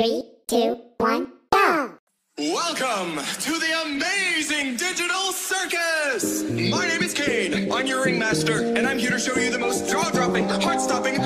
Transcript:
Three, two, one, go! Welcome to the amazing digital circus! My name is Caine, I'm your ringmaster, and I'm here to show you the most jaw-dropping, heart-stopping,